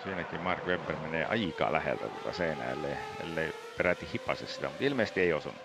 Siinäkin Mark Webber menee aika läheltä tuota seinää, ellei, ellei peräti hipase sitä, mutta ilmeisesti ei osunut.